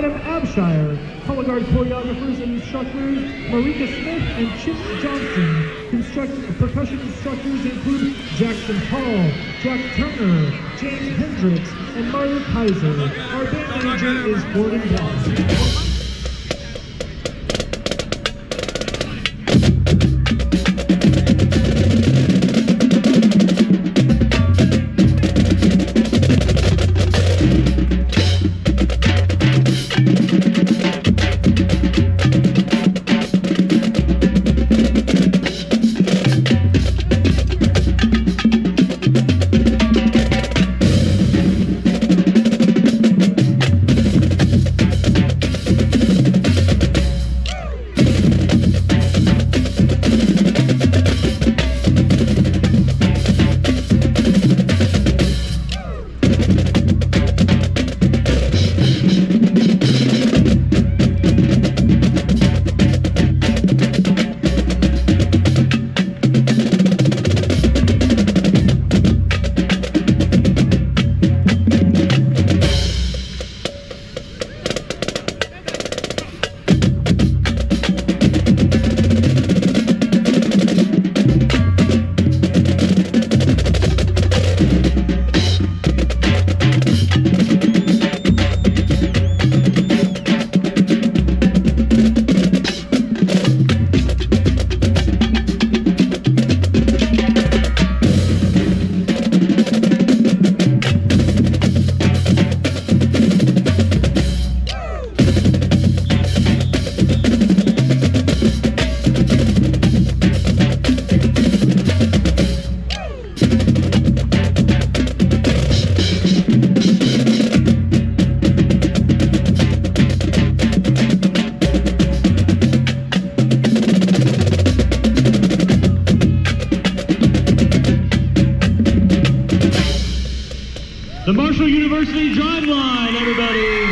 Adam Abshire. Color guard choreographers and instructors Marika Smith and Chip Johnson. Construct, percussion instructors include Jackson Hall, Jack Turner, James Hendricks, and Mario Kaiser. Our band manager is Gordon Bloss. The Marshall University Drum Line, everybody.